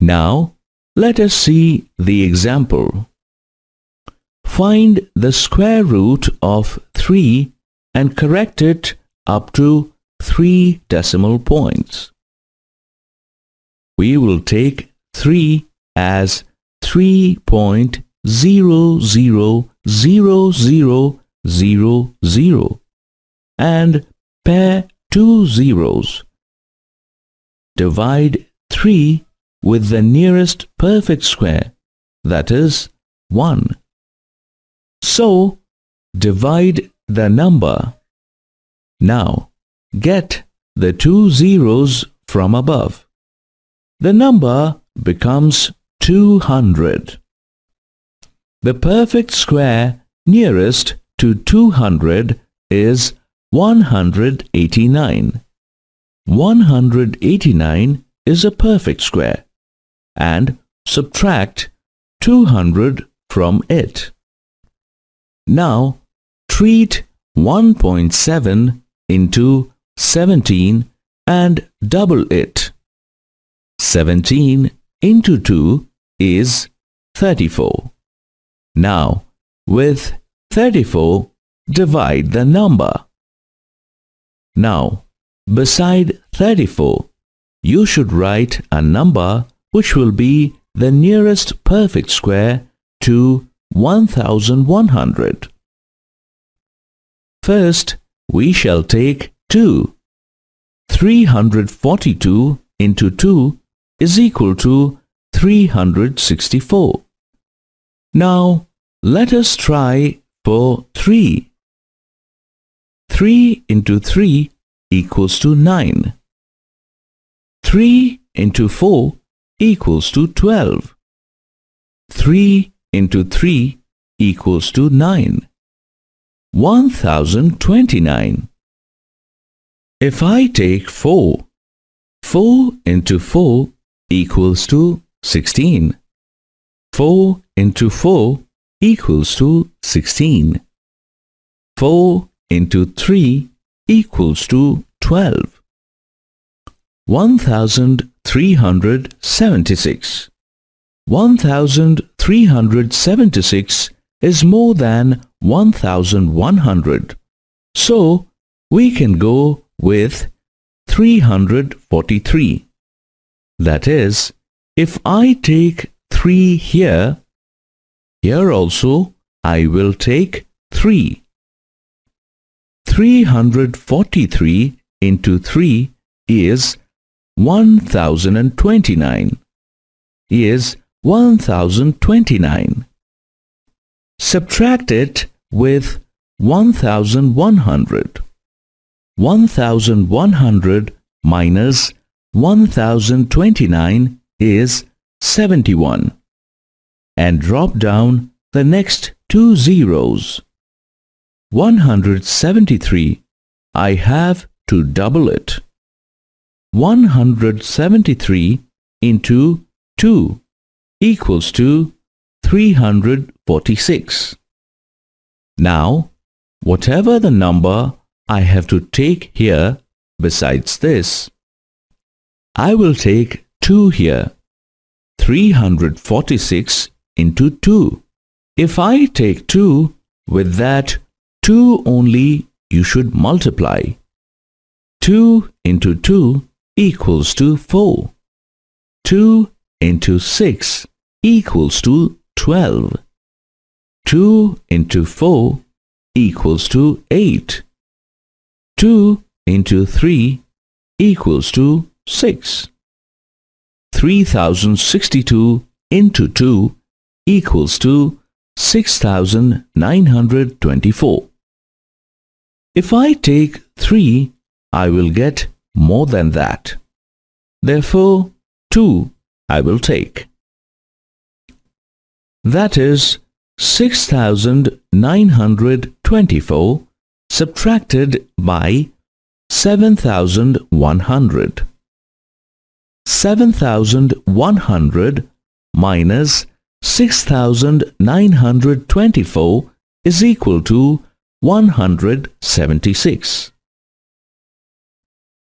Now, let us see the example. Find the square root of 3 and correct it up to 3 decimal points. We will take 3 as 3.000000 and pair two zeros. Divide 3 with the nearest perfect square, that is 1. So, divide the number. Now, get the two zeros from above. The number becomes 200. The perfect square nearest to 200 is 189. 189 is a perfect square and subtract 200 from it. Now treat 1.7 into 17 and double it. 17 into 2 is 34. Now with 34 divide the number. Now beside 34 you should write a number which will be the nearest perfect square to 1100. First, we shall take 2. 342 into 2 is equal to 364. Now, let us try for 3. 3 into 3 equals to 9. 3 into 4 equals to 12. 3 into 3 equals to 9. 1029. If I take 4, 4 into 4 equals to 16. 4 into 4 equals to 16. 4 into 3 equals to 12. 1376. 1376 is more than 1100. So, we can go with 343. That is, if I take 3 here, here also I will take 3. 343 into 3 is 1029 is 1029. Subtract it with 1100. 1100 minus 1029 is 71. And drop down the next two zeros. 173. I have to double it. 173 into 2 equals to 346. Now, whatever the number I have to take here besides this, I will take 2 here. 346 into 2. If I take 2, with that 2 only you should multiply. 2 into 2 equals to 4. 2 into 6 equals to 12. 2 into 4 equals to 8. 2 into 3 equals to 6. 3062 into 2 equals to 6924. If I take 3, I will get more than that. Therefore, 2 I will take. That is 6924 subtracted by 7100. 7100 minus 6924 is equal to 176.